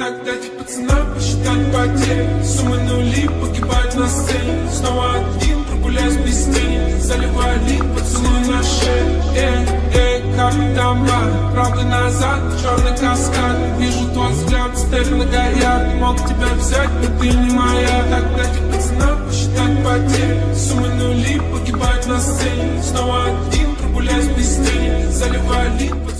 Так дать пацанам посчитать потери Суммы нули погибают на сцене. Снова один прогуляюсь без тени. Заливали, поцелуй на шею Эй, эй, как там бар Правда назад, черный каскад. Вижу твой взгляд, стерлинга горят. Мог тебя взять, но ты не моя. Так дать пацанам посчитать потери Суммы нули погибают на сцене. Снова один прогуляюсь без тени. Заливали поцелуй